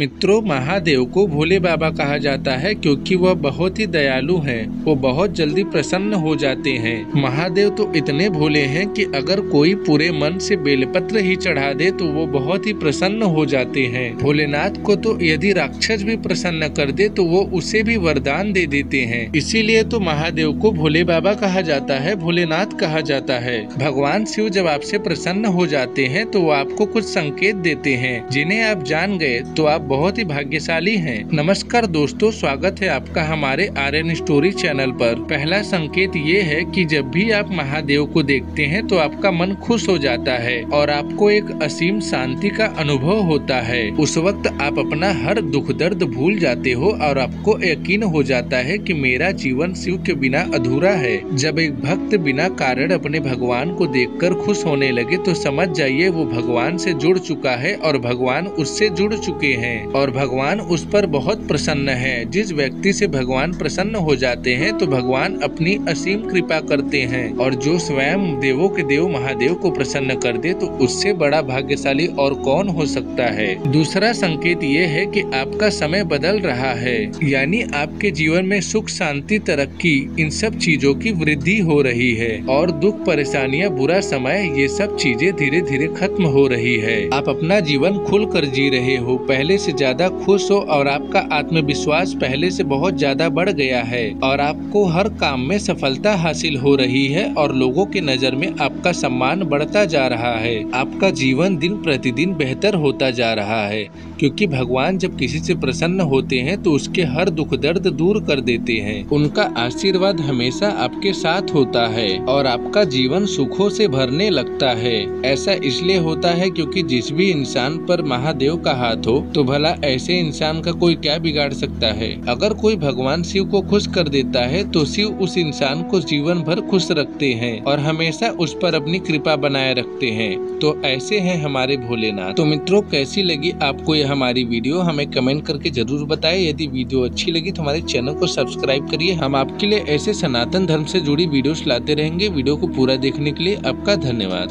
मित्रों, महादेव को भोले बाबा कहा जाता है क्योंकि वह बहुत ही दयालु हैं। वो बहुत जल्दी प्रसन्न हो जाते हैं। महादेव तो इतने भोले हैं कि अगर कोई पूरे मन से बेलपत्र ही चढ़ा दे तो वो बहुत ही प्रसन्न हो जाते हैं। भोलेनाथ को तो यदि राक्षस भी प्रसन्न कर दे तो वो उसे भी वरदान दे देते हैं। इसीलिए तो महादेव को भोले बाबा कहा जाता है, भोलेनाथ कहा जाता है। भगवान शिव जब आपसे प्रसन्न हो जाते हैं तो वो आपको कुछ संकेत देते हैं। जिन्हें आप जान गए तो आप बहुत ही भाग्यशाली हैं। नमस्कार दोस्तों, स्वागत है आपका हमारे आर एन स्टोरी चैनल पर। पहला संकेत ये है कि जब भी आप महादेव को देखते हैं तो आपका मन खुश हो जाता है और आपको एक असीम शांति का अनुभव होता है। उस वक्त आप अपना हर दुख दर्द भूल जाते हो और आपको यकीन हो जाता है कि मेरा जीवन शिव के बिना अधूरा है। जब एक भक्त बिना कारण अपने भगवान को देखकर खुश होने लगे तो समझ जाइए वो भगवान से जुड़ चुका है और भगवान उससे जुड़ चुके हैं। और भगवान उस पर बहुत प्रसन्न है। जिस व्यक्ति से भगवान प्रसन्न हो जाते हैं तो भगवान अपनी असीम कृपा करते हैं। और जो स्वयं देवों के देव महादेव को प्रसन्न कर दे तो उससे बड़ा भाग्यशाली और कौन हो सकता है? दूसरा संकेत ये है कि आपका समय बदल रहा है। यानी आपके जीवन में सुख, शांति, तरक्की, इन सब चीज़ों की वृद्धि हो रही है। और दुख, परेशानियाँ, बुरा समय, ये सब चीज़ें धीरे धीरे खत्म हो रही है। आप अपना जीवन खुल कर जी रहे हो। पहले से ज़्यादा खुश हो और आपका आत्मविश्वास पहले से बहुत ज़्यादा बढ़ गया है और आपको हर काम में सफलता हासिल हो रही है और लोगों के नज़र में आपका सम्मान बढ़ता जा रहा है। आपका जीवन दिन प्रतिदिन बेहतर होता जा रहा है, क्योंकि भगवान जब किसी से प्रसन्न होते हैं तो उसके हर दुख दर्द दूर कर देते हैं। उनका आशीर्वाद हमेशा आपके साथ होता है और आपका जीवन सुखों से भरने लगता है। ऐसा इसलिए होता है क्योंकि जिस भी इंसान पर महादेव का हाथ हो तो भला ऐसे इंसान का कोई क्या बिगाड़ सकता है? अगर कोई भगवान शिव को खुश कर देता है तो शिव उस इंसान को जीवन भर खुश रखते हैं और हमेशा उस पर अपनी कृपा बनाए रखते हैं। तो ऐसे हैं हमारे भोलेनाथ। तो मित्रों, कैसी लगी आपको यह हमारी वीडियो? हमें कमेंट करके ज़रूर बताएँ। यदि वीडियो अच्छी लगी तो हमारे चैनल को सब्सक्राइब करिए। हम आपके लिए ऐसे सनातन धर्म से जुड़ी वीडियोस लाते रहेंगे। वीडियो को पूरा देखने के लिए आपका धन्यवाद।